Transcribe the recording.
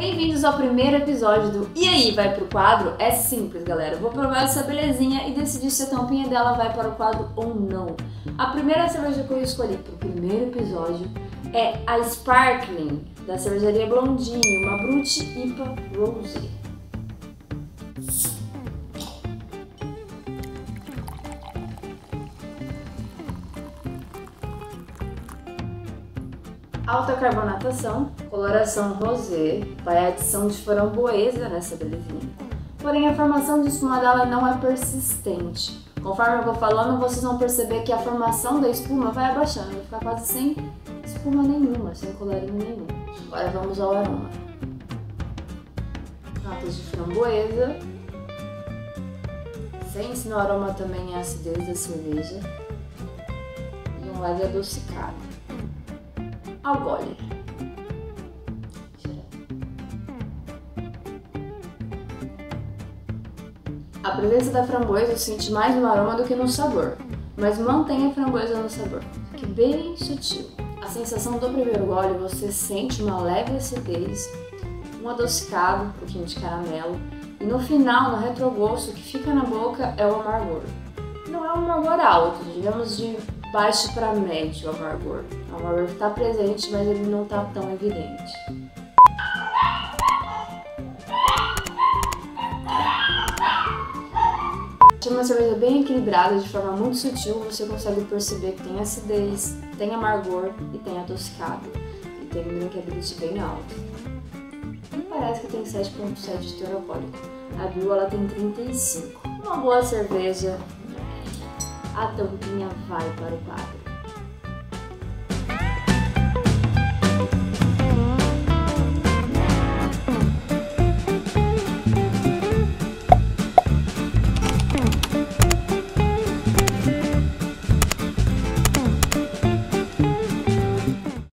Bem-vindos ao primeiro episódio do E aí, vai pro quadro? É simples, galera. Eu vou provar essa belezinha e decidir se a tampinha dela vai para o quadro ou não. A primeira cerveja que eu escolhi pro primeiro episódio é a Sparkling, da cervejaria Blondine, uma Brut IPA Rose. Alta carbonatação, coloração rosé, vai adição de framboesa nessa belezinha. Porém, a formação de espuma dela não é persistente. Conforme eu vou falando, vocês vão perceber que a formação da espuma vai abaixando, vai ficar quase sem espuma nenhuma, sem colorinho nenhum. Agora vamos ao aroma. Notas de framboesa. Sente no aroma também a acidez da cerveja. E um leve adocicado ao gole. A presença da framboesa sente mais no aroma do que no sabor, mas mantém a framboesa no sabor, que bem sutil. A sensação do primeiro gole você sente uma leve acidez, um adocicado, um pouquinho de caramelo, e no final, no retrogosto, que fica na boca é o amargor. Não é um amargor alto, digamos de baixo para médio amargor. O amargor está presente, mas ele não está tão evidente. É uma cerveja bem equilibrada, de forma muito sutil, você consegue perceber que tem acidez, tem amargor e tem adocicado. E tem um drinkability bem alto. E parece que tem 7.7 de teor alcoólico. A Bill ela tem 35. Uma boa cerveja a tampinha vai para o quadro.